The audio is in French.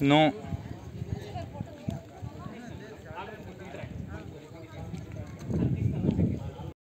Non.